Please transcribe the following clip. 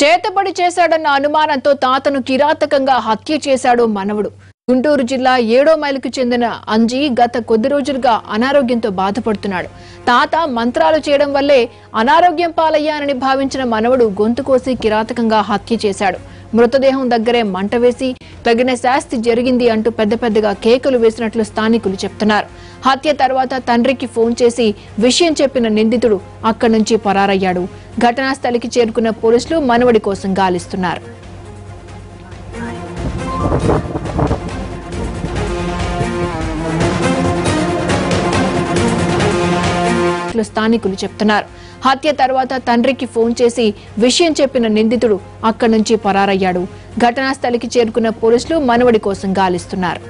చేతబడి చేశాడన్న అనుమానంతో తాతను కిరాతకంగా హత్య చేశాడు మనవడు. గుంటూరు జిల్లా ఏడో మైలుకు చెందిన అంజీ గత కొద్ది రోజులుగా అనారోగ్యంతో బాధపడుతున్నాడు. తాత మంత్రాలు చేయడం వల్లే అనారోగ్యం పాలయ్యానని భావించిన మనవడు గొంతు కోసి కిరాతకంగా హత్య చేశాడు. మృతదేహం దగ్గరే మంట వేసి తగిన శాస్తి జరిగింది అంటూ పెద్ద పెద్దగా కేకలు వేసినట్లు స్థానికులు చెప్తున్నారు. హత్య తర్వాత తండ్రికి ఫోన్ చేసి విషయం చెప్పిన నిందితుడు అక్కడి నుంచి పరారయ్యాడు. ఘటనా స్థలికి చేరుకున్న పోలీసులు మనవడి కోసం గాలిస్తున్నారు. చేసినట్లు స్థానికులు చెప్తున్నారు. హత్య తర్వాత తండ్రికి ఫోన్ చేసి విషయం చెప్పిన నిందితుడు అక్కడి నుంచి పరారయ్యాడు. ఘటనా స్థలికి చేరుకున్న పోలీసులు మనవడి కోసం గాలిస్తున్నారు.